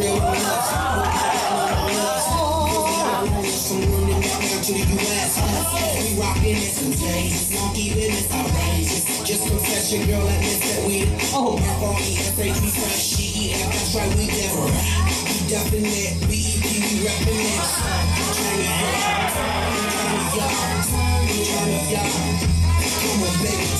real one. Just confess your girl and miss that we Oh, F-R-E-S-H, we fresh, she eat, that's right, we never We definite, B-E-P, we reppin' it. Turn it up, turn it up, turn it up Come on, baby,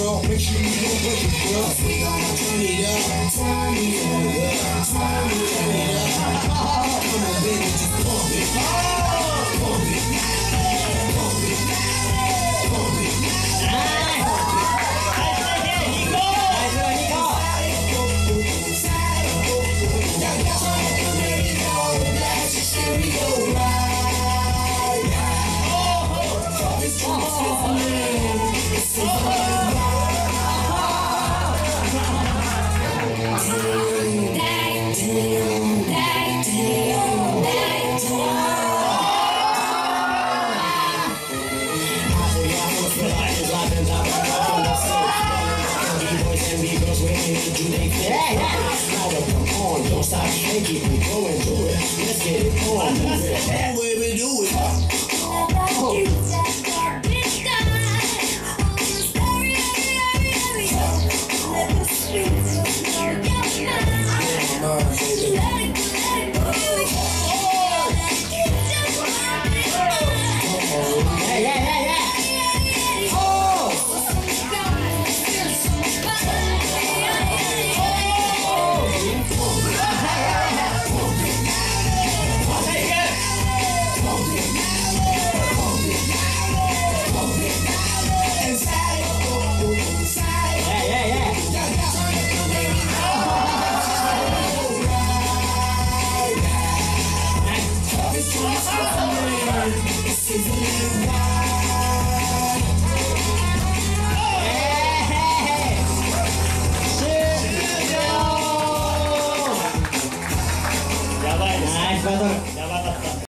girl. Make sure you don't break it, girl. We gonna turn it up, turn it up, turn it up. Don't stop shaking, we go into it. Let's get it on. Baby, do it. 体